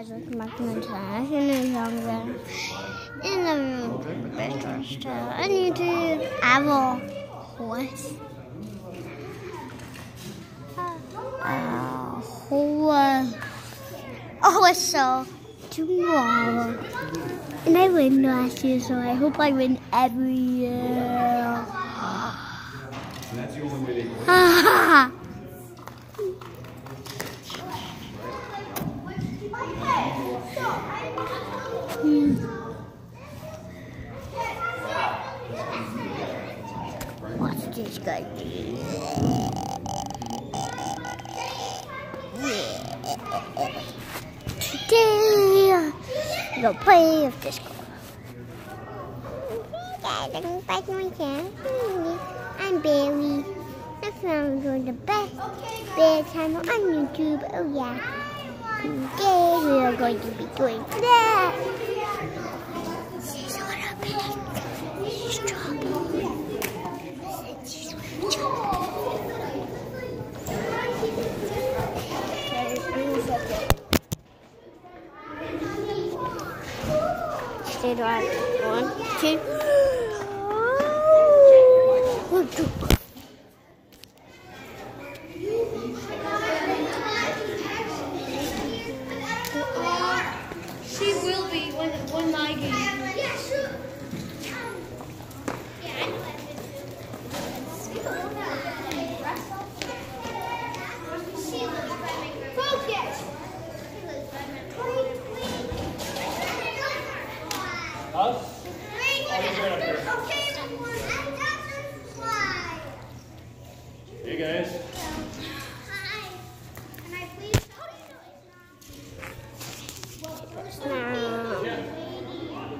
guys, welcome back to my channel. If you're new younger, in the Best on YouTube, I will horse. A horse. A horse show tomorrow. And I win last year, so I hope I win every year. That's the only way they Watch this guy. Today, we'll play with this girl. Guys, I'm back to my channel. I'm Barry. I'm doing the best bear channel on YouTube. Oh yeah. Today we are going to be doing that. She's on a big. She's trouble. She's really trouble. Stay. One, two. One, two. She will be when when my game. Focus. Hey guys. Now, but this is the by the way. I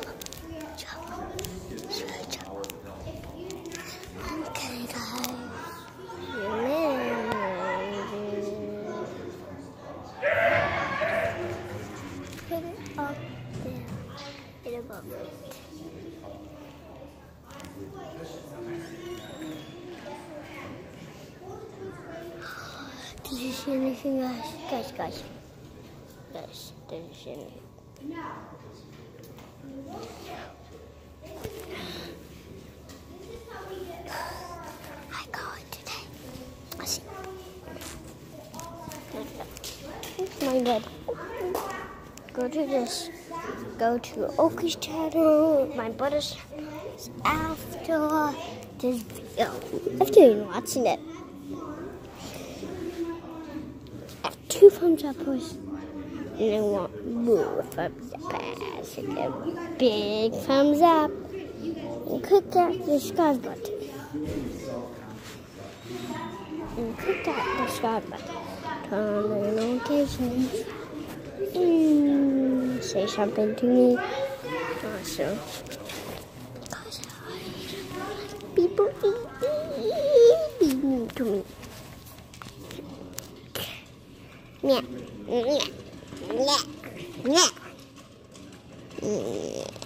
up there. It above it. Did you see anything, guys? Guys, guys. Guys, did you see anything? I go it today. See. My bed. Go to this. Go to Oki's channel. My brother's after this video. After you're watching it. Two thumbs up, please. And I want more thumbs up. Big thumbs up. And click that subscribe button. And click that subscribe button. Turn on the notifications. Say something to me. Awesome. Because I like people being mean to me. Yeah. Yeah. Yeah. yeah.